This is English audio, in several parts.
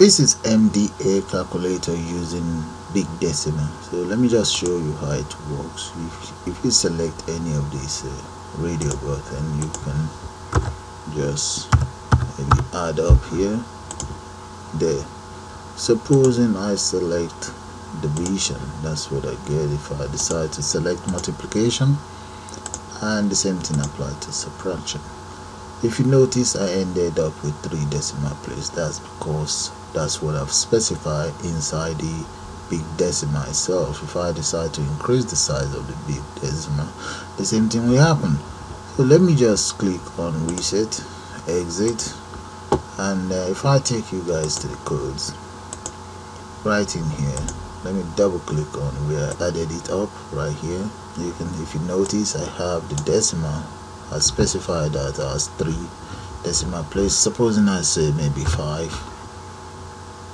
this is MDAS calculator using big decimal. So let me just show you how it works. If, if you select any of these uh, radio button you can just maybe add up here. There. Supposing I select division that's what I get. If I decide to select multiplication and the same thing applies to subtraction if you notice I ended up with three decimal places that's because that's what I've specified inside the big decimal itself. If I decide to increase the size of the big decimal the same thing will happen. So let me just click on reset exit and uh, if I take you guys to the codes right in here let me double click on where I added it up right here. You can if you notice I have the decimal I specified that as three decimal places supposing I say maybe five.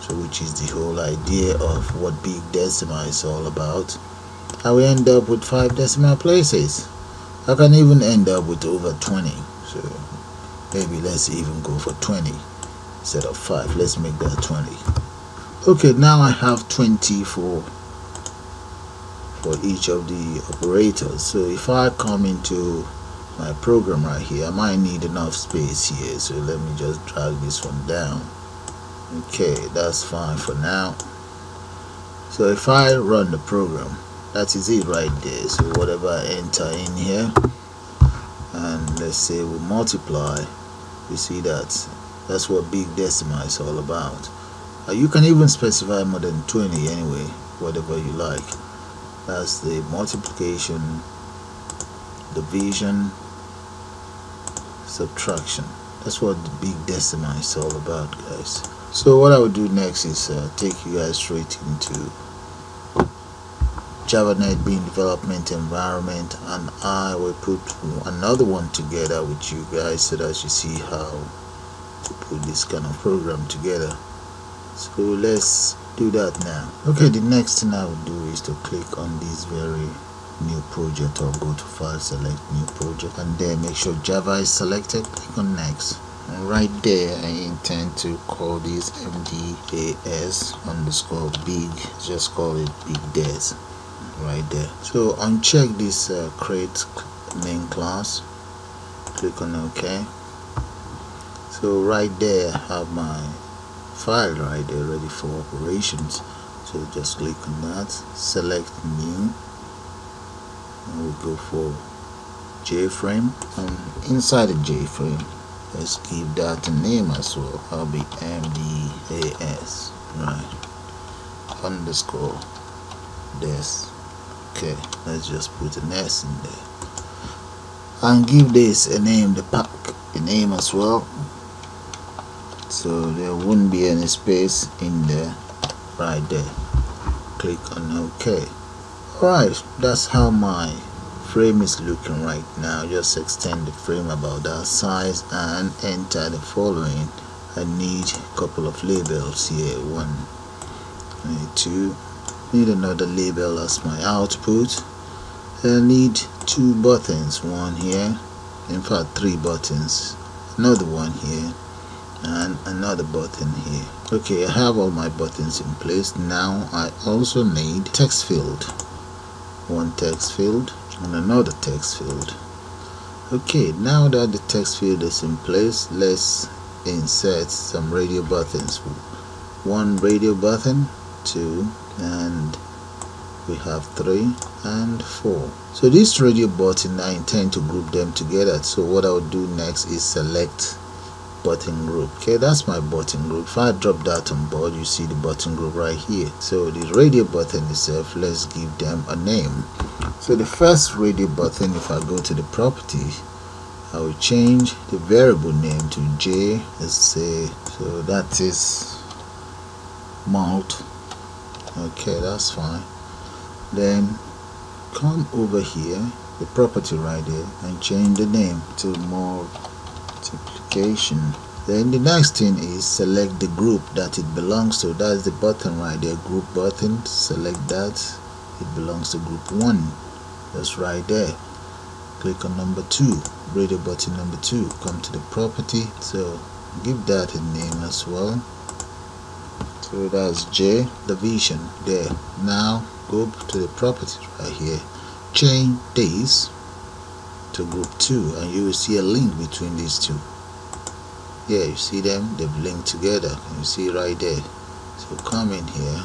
So which is the whole idea of what big decimal is all about. I will end up with five decimal places. I can even end up with over 20 so maybe let's even go for 20 instead of 5 let's make that 20 okay now I have 20 for for each of the operators. So if I come into my program right here. I might need enough space here so let me just drag this one down. Okay that's fine for now. So if I run the program that is it right there. So whatever I enter in here and let's say we multiply you see that? That's what big decimal is all about. Uh, you can even specify more than 20 anyway whatever you like. That's the multiplication division subtraction. That's what the big decimal is all about guys. So what I will do next is uh, take you guys straight into Java JavaNet Bean development environment and I will put another one together with you guys so that you see how to put this kind of program together. So let's do that now. Okay the next thing I will do is to click on this very new project or go to file select new project and then make sure Java is selected click on next. And right there I intend to call this MDAS underscore big just call it big des right there. So uncheck this uh, create main class click on ok. So right there I have my file right there ready for operations. So just click on that select new and we'll go for JFrame. And inside the JFrame let's give that a name as well. I'll be MDAS right? Underscore des. Okay let's just put an S in there. And give this a name the pack a name as well. So there wouldn't be any space in there right there. Click on ok alright that's how my frame is looking right now. Just extend the frame about that size and enter the following. I need a couple of labels here. One need two. Need another label as my output. I need two buttons. One here. In fact three buttons. Another one here. And another button here. Okay I have all my buttons in place. Now I also need text field one text field and another text field. Okay now that the text field is in place let's insert some radio buttons. One radio button two and we have three and four. So this radio button I intend to group them together. So what I will do next is select button group. Okay that's my button group. If I drop that on board you see the button group right here. So the radio button itself let's give them a name. So the first radio button if I go to the property I will change the variable name to J let's say. So that is mount. Okay that's fine. Then come over here the property right there and change the name to multiplication then the next thing is select the group that it belongs to. That's the button right there group button. Select that. It belongs to group 1 that's right there. Click on number 2 radio button number 2 come to the property. So give that a name as well. So that's J division there. Now go to the property right here. Change this to group 2 and you will see a link between these two yeah you see them? They've linked together. You see right there. So come in here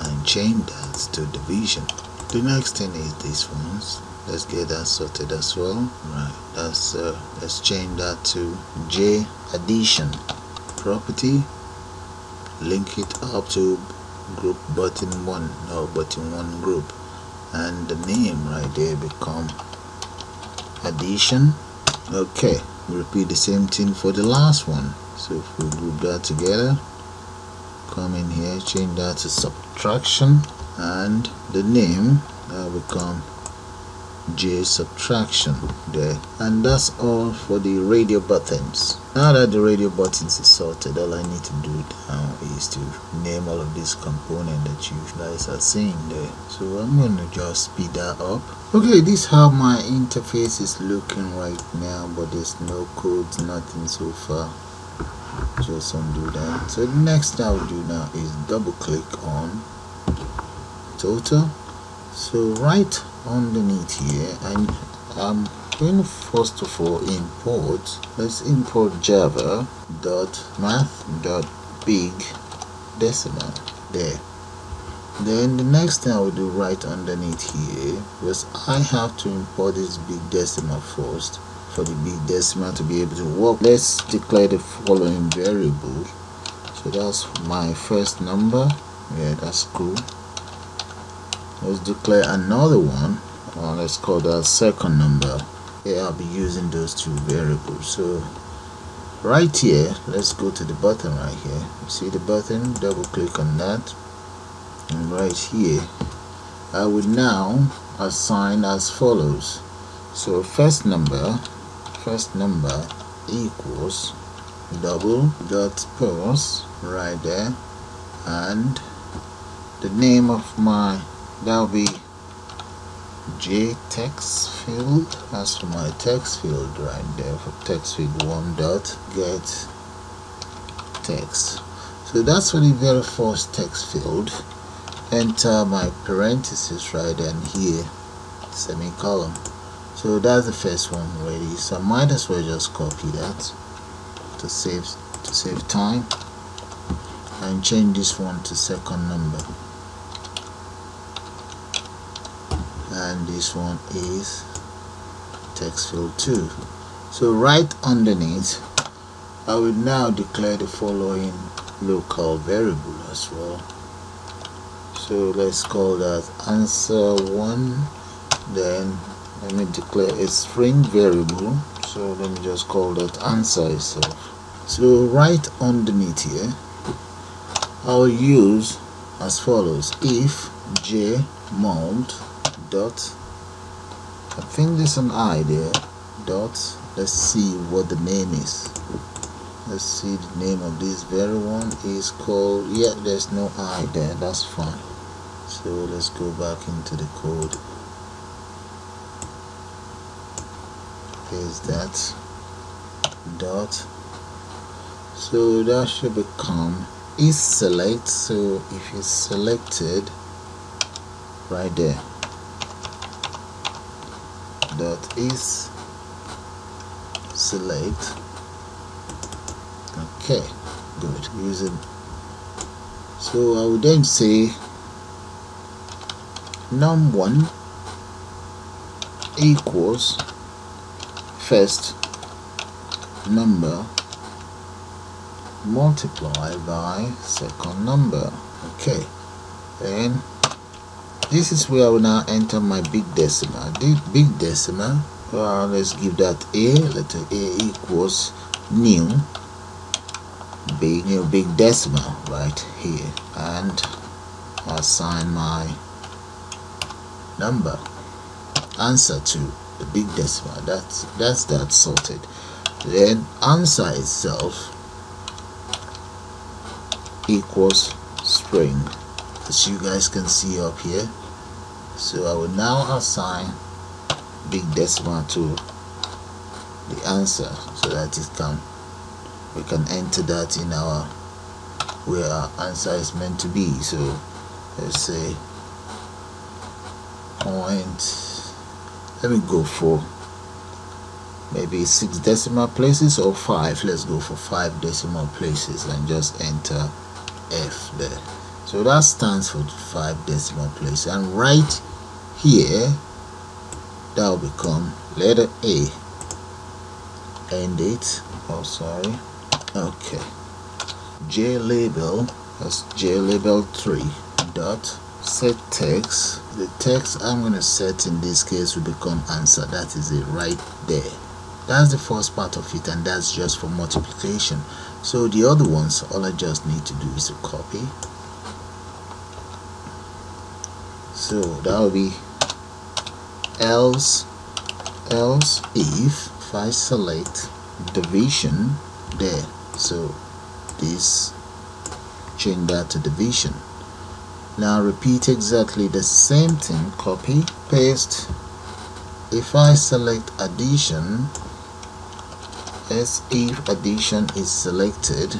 and change that to division. The next thing is these ones let's get that sorted as well. Right that's uh, let's change that to j addition. Property link it up to group button one or button one group. And the name right there become addition. Okay repeat the same thing for the last one. So if we group that together come in here change that to subtraction and the name that become J subtraction there. And that's all for the radio buttons. Now that the radio buttons is sorted all I need to do now is to name all of these component that you guys are seeing there. So I'm going to just speed that up. Okay this is how my interface is looking right now but there's no codes nothing so far. Just undo that. So the next thing I'll do now is double click on total. So right underneath here and um, I'm going first of all import let's import java dot math dot big decimal there. Then the next thing I will do right underneath here was I have to import this big decimal first for the big decimal to be able to work. Let's declare the following variable. So that's my first number. Yeah that's cool let's declare another one. Uh, let's call that second number. I'll be using those two variables. So right here let's go to the button right here. See the button? Double click on that. And right here I would now assign as follows. So first number first number equals double dot pause right there. And the name of my that'll be J text field that's for my text field right there. For text field one dot get text. So that's for the very first text field enter my parentheses right and here semicolon. So that's the first one ready so I might as well just copy that to save to save time and change this one to second number and this one is text field 2 so right underneath I will now declare the following local variable as well. So let's call that answer 1 then let me declare a string variable. So let me just call that answer itself. So right underneath here I'll use as follows. If j mount dot. I think there's an I there. Dot. Let's see what the name is. Let's see the name of this very one. Is called yeah there's no I there. That's fine. So let's go back into the code. Is that. Dot. So that should become is select so if it's selected right there dot is select. Okay good using. So I would then say num1 equals first number multiply by second number. Okay then this is where I will now enter my big decimal. The big decimal let's give that a letter a equals new big new big decimal right here. And assign my number. Answer to the big decimal. That's that's that sorted. Then answer itself equals string as you guys can see up here. So I will now assign big decimal to the answer so that it can we can enter that in our where our answer is meant to be. So let's say point let me go for maybe six decimal places or five. Let's go for five decimal places and just enter F there so that stands for five decimal places and right here that will become letter A. End it. Oh sorry. Okay. J label that's J label 3 dot set text. The text I'm going to set in this case will become answer. That is it right there. That's the first part of it and that's just for multiplication. So the other ones all I just need to do is to copy so that will be else else if if I select division there. So this change that to division. Now repeat exactly the same thing. Copy paste. If I select addition as if addition is selected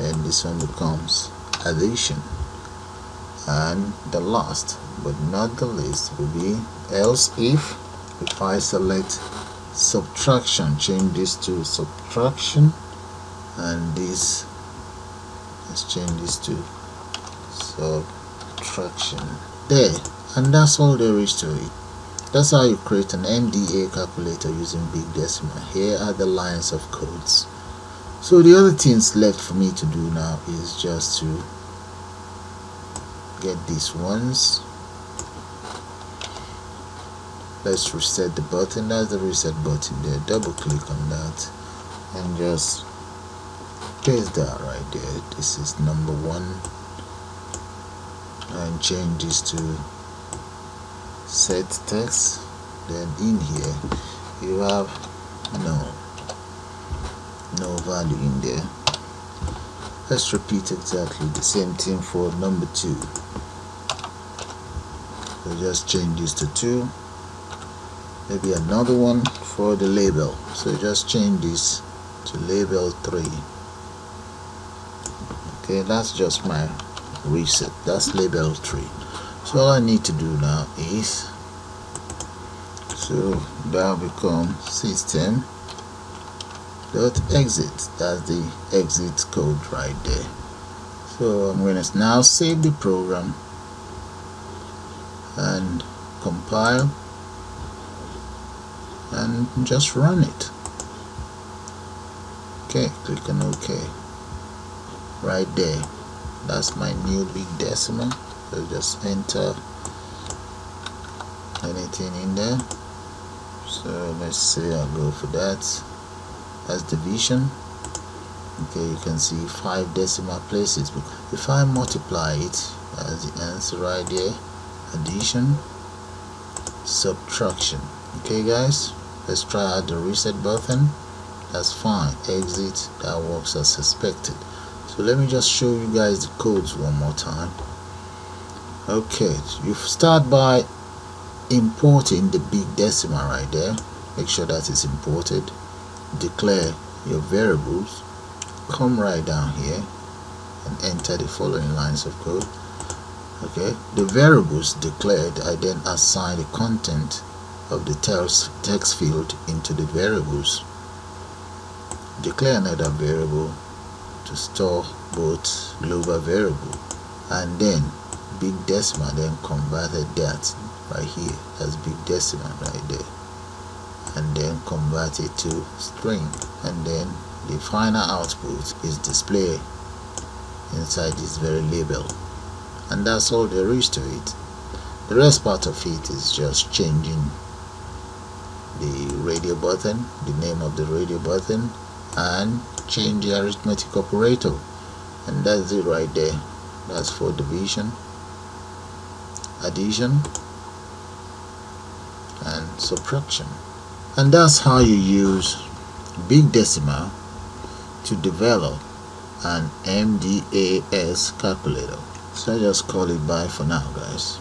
and this one becomes addition and the last but not the least will be else if if I select subtraction change this to subtraction and this let's change this to subtraction. There and that's all there is to it. That's how you create an MDAS calculator using big decimal. Here are the lines of codes. So the other things left for me to do now is just to get these ones. Let's reset the button. That's the reset button there. Double click on that and just paste that right there. This is number one. And change this to set text. Then in here you have no no value in there let's repeat exactly the same thing for number two. So just change this to two. Maybe another one for the label. So just change this to label 3 okay that's just my reset. That's label 3 so all I need to do now is so that become system dot exit. That's the exit code right there. So I'm going to now save the program and compile and just run it. Okay click on ok. Right there. That's my new big decimal. So just enter anything in there. So let's say I'll go for that that's division. Okay you can see five decimal places if I multiply it as the answer right there addition subtraction. Okay guys let's try out the reset button. That's fine. Exit that works as suspected. So let me just show you guys the codes one more time. Okay you start by importing the big decimal right there. Make sure that it's imported declare your variables come right down here and enter the following lines of code okay the variables declared I then assign the content of the text field into the variables. Declare another variable to store both global variable and then big decimal then converted that right here as big decimal right there and then convert it to string and then the final output is displayed inside this very label. And that's all there is to it. The rest part of it is just changing the radio button the name of the radio button and change the arithmetic operator. And that's it right there. That's for division addition and subtraction and that's how you use big decimal to develop an MDAS calculator. So I just call it bye for now guys